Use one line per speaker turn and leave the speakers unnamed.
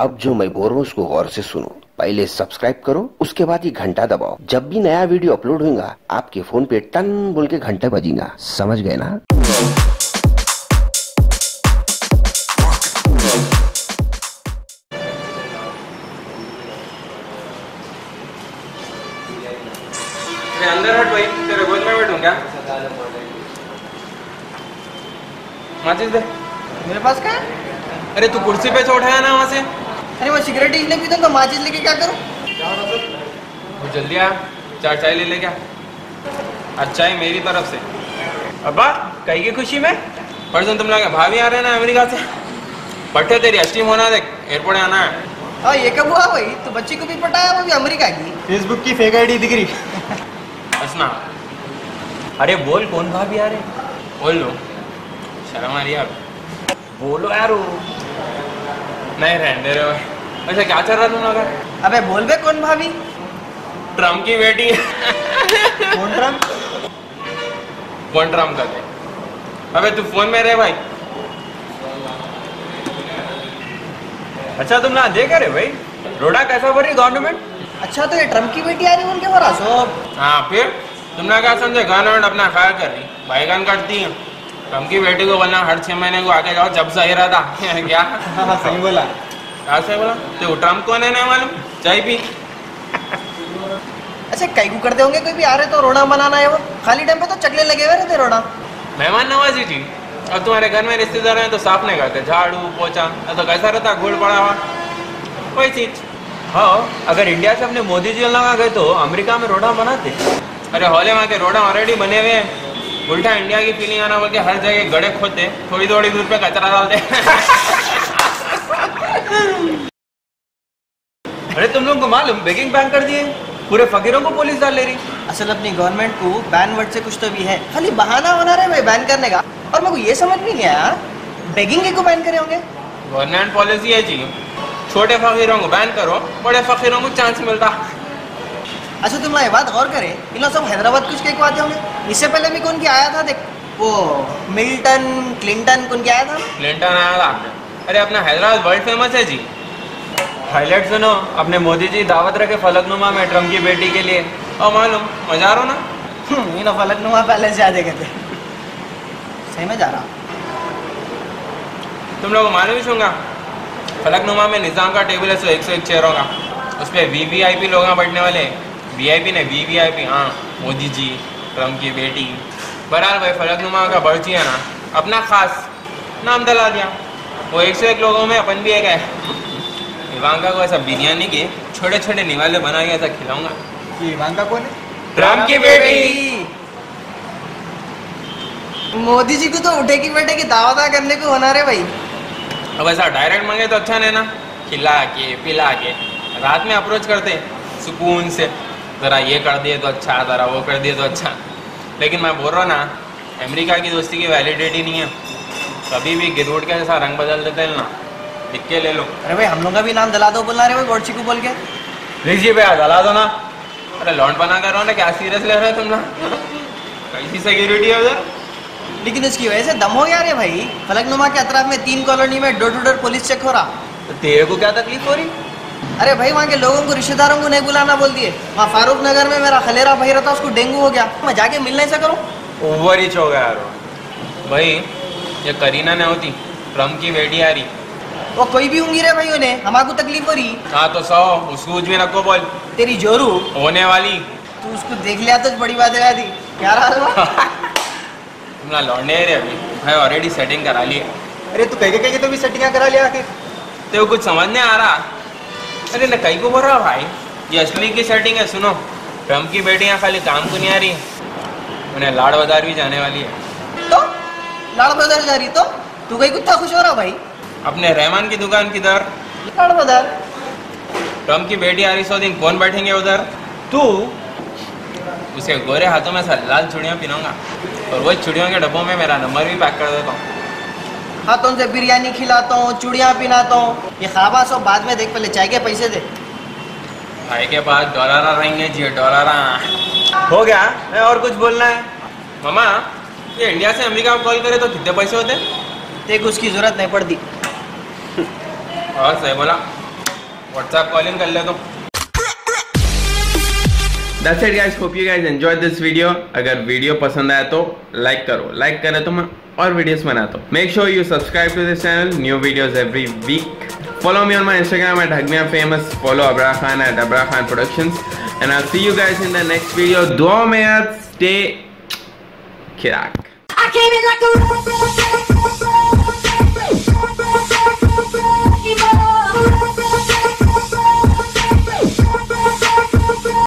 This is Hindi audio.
अब जो मैं बोल रहा हूँ उसको गौर से सुनो। पहले सब्सक्राइब करो उसके बाद ये घंटा दबाओ। जब भी नया वीडियो अपलोड होगा आपके फ़ोन पे टन बोल के घंटे बजेगा। समझ गए ना?
मैं अंदर हट भाई तेरे गोद में बैठूं क्या? माचिस दे।
मेरे पास क्या
अरे तू कुर्सी पे से उठाया ना वहाँ से?
अरे वो सिगरेट ही नहीं पीता तो माचिस लेके क्या करूँ?
वो जल्दी आ चार चाय ले ले क्या? अच्छा है मेरी तरफ़ से। अब्बा कहीं की खुशी में? परसों तुम लोग भाभी आ रहे हैं ना अमेरिका से। पट्टे तेरी अस्टीम होना देख एयरपोर्ट आना है।
हाँ ये कब हुआ भाई? तो बच्ची को भी पटाया वो भी अमेरिका की।
फेसबुक की फेक आईडी दिख रही।
हंसना
अरे बोल कौन भाभी आ रहे?
बोल लो। शर्म आ रही है
बोलो यार
नहीं रहने रहे हो। अच्छा क्या चल रहा तुम लोग?
अबे बोल बे कौन भाभी?
ट्रंप की बेटी।
कौन ट्रंप
कौन ट्रंप का थे अबे तू फ़ोन में रहे भाई।
अच्छा तुम ना देख रहे भाई? रोडा कैसा भर गवर्नमेंट
अच्छा तो ये ट्रंप की बेटी आ रही उनके हो रहा सो
हाँ फिर? तुमने क्या समझे गवर्नमेंट अपना ख्याल कर रही बैगन काटती है। ट्रंप की बेटी को बोलना हर छह महीने को आगे जाओ जब सही रहा था क्या?
हाँ सही बोला।
क्या से बोला? तो ट्रंप कौन है नहीं मालूम? चाय पी।
अच्छा कई को करते होंगे कोई भी आ रहे तो रोना बनाना है वो। खाली टाइम पे तो चकले लगे हुए रहते रोना।
मेहमान नवाजी थी। अब तुम्हारे घर में रिश्तेदार हैं तो साफ़ नहीं करते। झाड़ू पोछा तो कैसा रहता? घोड़ पड़ा हुआ। कोई चीज़।
हाँ अगर इंडिया से अपने मोदी जी लगा गए तो अमेरिका में रोडा बनाते।
अरे हौले वहाँ के रोडा ऑलरेडी बने हुए हैं। उल्टा इंडिया की फीलिंग आना बोल के हर जगह गड़े खोदते थोड़ी थोड़ी दूर पे कचरा डालते।
अरे तुम लोग को मालूम बेगिंग बैन कर दिए पूरे फकीरों को पुलिस डाल ले रही।
असल अपनी गवर्नमेंट को बैन वर्ड से कुछ तो भी है खाली बहाना बना रहे भाई बैन करने का। और मेरे को ये समझ नहीं आया बेगिंग को बैन करे होंगे?
गवर्नमेंट पॉलिसी है जी। छोटे फकीरों को बैन करो बड़े फकीरों को चांस मिलता।
अच्छा तुम ये बात गौर करे इन लोग सब हैदराबाद कुछ के आते होंगे? इससे पहले भी कौन की आया था देख वो मिल्टन क्लिंटन कौन की आया था?
क्लिंटन आया था अरे अपना हैदराबाद वर्ल्ड फ़ेमस है जी।
हाईलाइट सुनो अपने मोदी जी दावत रखे फलकनुमा में ट्रंप की बेटी के लिए।
और मालूम मज़ा आ रहा ना?
हम्म, इन फलकनुमा पहले से आते कहते। सही में जा रहा।
तुम लोग को मालूम ही होगा फलकनुमा में निज़ाम का टेबल है सो एक सौ एक चेयरों का उस पर वी वी आई पी लोग बैठने वाले वी आई पी ने वी वी आई पी हाँ मोदी जी। ट्रंप की बेटी। बहरहाल भाई फलकनुमा का बर्ची है ना। अपना खास नाम दिला दिया। वो एक सौ एक लोगों में अपन भी एक है। इवांका को ऐसा बिरयानी के छोटे छोटे निवाले बना के ऐसा खिलाऊँगा।
ये इवांका कौन है?
ट्रंप की बेटी।
मोदी जी को तो उठे की बैठे की दावता करने को होना रे भाई।
अब ऐसा डायरेक्ट मांगे तो अच्छा नहीं ना। खिला के पिला के। रात में अप्रोच करते सुकून से। ज़रा ये कर दिए तो अच्छा ज़रा वो कर दिए तो अच्छा। लेकिन मैं बोल रहा हूँ ना अमेरिका की दोस्ती की वैलिडिटी नहीं है। कभी भी गिरोड के जैसा रंग बदल देते हैं ना लिख के ले लो।
अरे भाई हम लोग का भी नाम दिला दो बोलना रे भाई गोडची को बोल के।
लीजिए भैया जला दो ना।
अरे लॉन्ड बना कर रहा हूँ ना क्या सीरियस ले रहे हो तुम ना कैसी सिक्योरिटी है उधर?
लेकिन इसकी वजह से दम हो गया रे भाई। फलकनुमा के अतराफ में तीन कॉलोनी में door to door police check हो रहा।
तो तेरे को क्या तकलीफ़ हो रही?
अरे भाई वहाँ के लोगों को रिश्तेदारों को नहीं बुलाना बोल दिए। वहाँ फारूक नगर में मेरा खलेरा भाई रहता उसको डेंगू हो गया। मैं जाके मिल नहीं सक
ओवर रिच हो गया यार भाई ये करीना ने होती ट्रंप की बेटी आ रही।
वो कोई भी होंगी रे भाई उन्हें हमारे तकलीफ़ हो रही।
हाँ तो सौ उसको भी नको बोल।
तेरी जोरू?
होने वाली।
तू उसको देख लिया तो बड़ी बात है थी क्या हाल
तुम ना लौटने रे अभी। भाई ऑलरेडी सेटिंग करा ली
अरे तू कहीं कहीं तो भी सेटिंग करा लिया आखिर।
तो वो कुछ समझ नहीं आ रहा। अरे ना कहीं को बोल रहा भाई। ये असली की सेटिंग है सुनो। ट्रंप की बेटी यहाँ खाली काम को नहीं आ रही उन्हें लाड़ बाज़ार भी जाने वाली है।
तो? लाड़ बाज़ार जा रही तो? तू कहीं कुत्ता खुश हो रहा भाई?
अपने रहमान की दुकान किधर?
लाड़ बाज़ार।
ट्रंप की बेटी आ रही सौ दिन कौन बैठेंगे उधर?
तू?
उसे गोरे हाथों में सब लाल चूड़ियाँ पिनाऊँगा और वो चूड़ियों के डब्बों में मेरा नंबर भी पैक कर देता हूँ।
हाथों से बिरयानी खिलाता हूँ चूड़ियाँ पिनाता हूँ। ये खाबा सब बाद में देख पहले चाय के पैसे दे।
भाई के पास डॉलर रहेंगे जी डॉलर।
हो गया? है और कुछ बोलना है?
मामा ये इंडिया से अमेरिका को कॉल करे तो कितने पैसे होते?
देख उसकी ज़रूरत नहीं पड़ती।
और सही बोला।
व्हाट्सएप कॉलिंग कर ले तो
That's it, guys. Hope you guys enjoyed this video. अगर वीडियो पसंद आया तो लाइक करो। लाइक करे तो मैं और वीडियोस बनाता हूँ। Make sure you subscribe to this channel new videos every week follow me on my Instagram at हगमिया famous follow Abra Khan at Abra Khan productions and I see you guys in the next video. दुआ में stay खिराक